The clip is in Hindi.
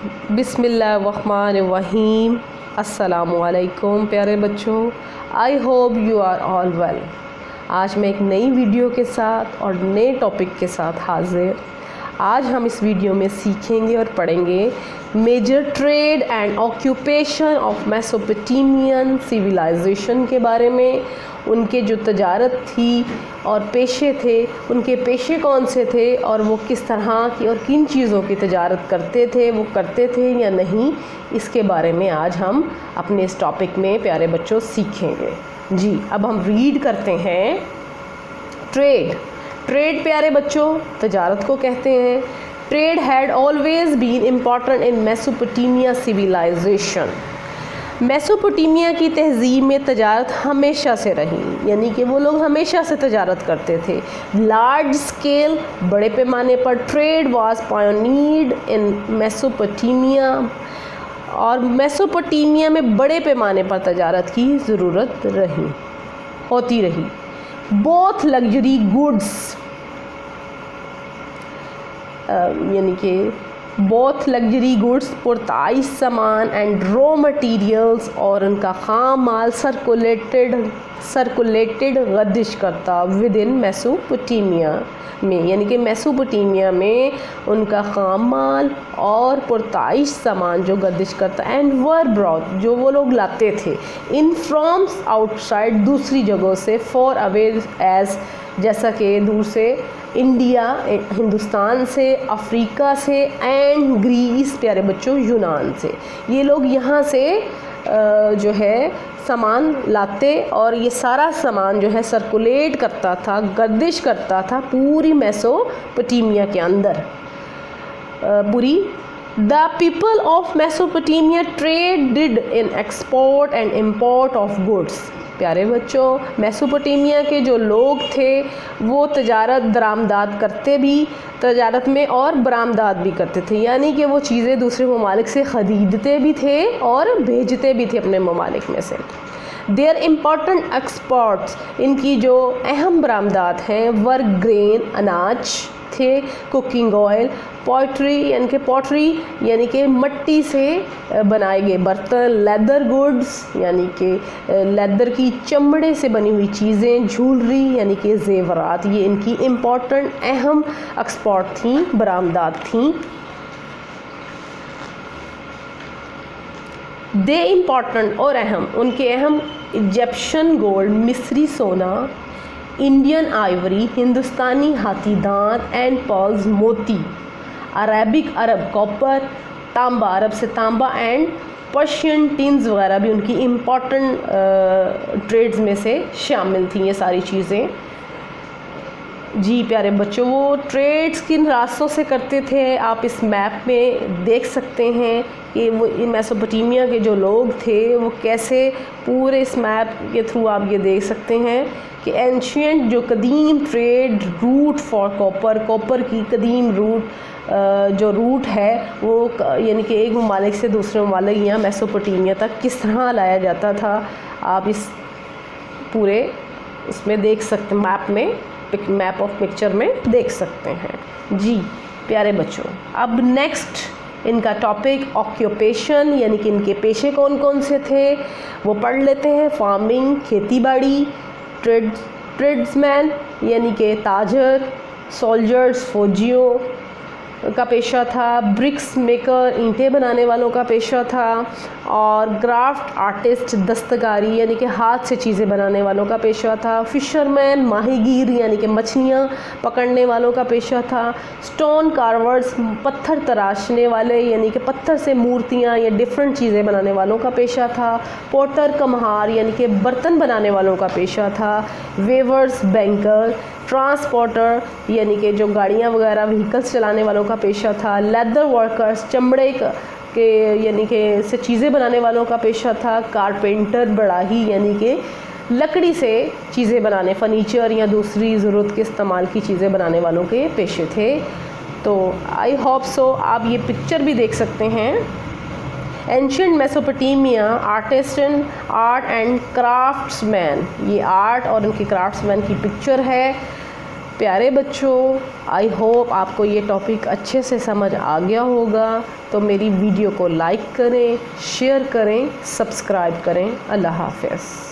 बिसमीम असलकुम प्यारे बच्चों। I hope you are all well आज मैं एक नई वीडियो के साथ और नए टॉपिक के साथ हाजिर आज हम इस वीडियो में सीखेंगे और पढ़ेंगे major trade and occupation of Mesopotamian civilization के बारे में। उनके जो तजारत थी और पेशे थे, उनके पेशे कौन से थे और वो किस तरह की और किन चीज़ों की तजारत करते थे, वो करते थे या नहीं, इसके बारे में आज हम अपने इस टॉपिक में प्यारे बच्चों सीखेंगे। जी, अब हम रीड करते हैं। ट्रेड ट्रेड प्यारे बच्चों, तजारत को कहते हैं। Trade had always been important in Mesopotamia civilization Mesopotamia की तहजीब में तजारत हमेशा से रही, यानी कि वो लोग हमेशा से तजारत करते थे। लार्ज स्केल बड़े पैमाने पर trade was pioneered in Mesopotamia और मेसोपोटामिया में बड़े पैमाने पर तजारत की ज़रूरत रही, होती रही। बोथ लग्जरी गुड्स यानी कि बोथ लग्जरी गुड्स पुरताइश सामान एंड रॉ मटेरियल्स और उनका खाम माल सर्कुलेटेड सर्कुलेटेड गर्दिश करता विद इन मैसोपोटामिया में। यानी कि मैसोपोटामिया में उनका खाम माल और पुरताइश सामान जो गर्दिश करता एंड वर ब्रॉड जो वो लोग लाते थे इन फ्रॉम्स आउटसाइड दूसरी जगहों से फॉर अवे एज जैसा कि दूर से इंडिया हिंदुस्तान से, अफ्रीका से एंड ग्रीस प्यारे बच्चों, यूनान से। ये लोग यहाँ से जो है, सामान लाते और ये सारा सामान जो है सर्कुलेट करता था, गर्दिश करता था पूरी मैसोपोटामिया के अंदर। पूरी the people of Mesopotamia trade did in export and import of goods प्यारे बच्चों, मैसोपोटामिया के जो लोग थे, वो तजारत दरामदाद करते भी, तजारत में और बरामदाद भी करते थे। यानी कि वो चीज़ें दूसरे ममालिक से ख़रीदते भी थे और भेजते भी थे अपने ममालिक में से। देयर इंपॉर्टेंट एक्सपोर्ट्स इनकी जो अहम बरामदात हैं वर्क ग्रेन अनाज थे कुकिंग ऑयल पॉट्री यानी कि पॉटरी यानी कि मट्टी से बनाए गए बर्तन लेदर गुड्स यानी कि लेदर की चमड़े से बनी हुई चीज़ें झूलरी यानी कि जेवरात, ये इनकी इंपॉर्टेंट अहम एक्सपोर्ट थी बरामदात थी। दे इंपॉर्टेंट और अहम, उनके अहम इजिप्शन गोल्ड मिस्री सोना इंडियन आइवरी हिंदुस्तानी हाथी दांत एंड पॉल्स मोती अरेबिक अरब कॉपर तांबा अरब से तांबा एंड पर्शियन टीन्स वगैरह भी उनकी इंपॉर्टेंट ट्रेड्स में से शामिल थी ये सारी चीज़ें। जी प्यारे बच्चों, वो ट्रेड्स किन रास्तों से करते थे, आप इस मैप में देख सकते हैं कि वो मैसोपोटामिया के जो लोग थे, वो कैसे पूरे इस मैप के थ्रू आप ये देख सकते हैं कि एंशियंट जो कदीम trade route for copper copper की कदीम रूट जो रूट है, वो यानी कि एक ममालिक से दूसरे ममालिक यहाँ मैसोपोटामिया तक किस तरह लाया जाता था, आप इस पूरे उसमें देख सकते मैप में। मैप ऑफ़ पिक्चर में देख सकते हैं। जी, प्यारे बच्चों, अब नेक्स्ट इनका टॉपिक ऑक्यूपेशन यानी कि इनके पेशे कौन कौन से थे? वो पढ़ लेते हैं। फ़ार्मिंग खेती बाड़ी ट्रेड ट्रेड्समैन यानी कि ताजर सोल्जर्स फौजियों का पेशा था ब्रिक्स मेकर ईंटें बनाने वालों का पेशा था, और ग्राफ्ट आर्टिस्ट दस्तकारी, यानी कि हाथ से चीज़ें बनाने वालों का पेशा था फिशरमैन माहीगीर, यानी कि मछलियाँ पकड़ने वालों का पेशा था स्टोन कार्वर्स पत्थर तराशने वाले, यानी कि पत्थर से मूर्तियाँ या डिफरेंट चीज़ें बनाने वालों का पेशा था, पोटर, कमहार, यानी कि बर्तन बनाने वालों का पेशा था वेवर्स बैंकर ट्रांसपोर्टर, यानी कि जो गाड़ियाँ वगैरह व्हीकल्स चलाने वालों का पेशा था लेदर वर्कर्स चमड़े के यानी कि से चीज़ें बनाने वालों का पेशा था कारपेंटर बड़ा ही, यानी कि लकड़ी से चीज़ें बनाने फर्नीचर या दूसरी ज़रूरत के इस्तेमाल की चीज़ें बनाने वालों के पेशे थे। तो आई होप सो आप ये पिक्चर भी देख सकते हैं। Ancient Mesopotamia artist art and craftsman ये आर्ट और इनके क्राफ्ट्समैन की पिक्चर है। प्यारे बच्चों आई होप आपको ये टॉपिक अच्छे से समझ आ गया होगा। तो मेरी वीडियो को लाइक करें शेयर करें सब्सक्राइब करें। अल्लाह हाफ़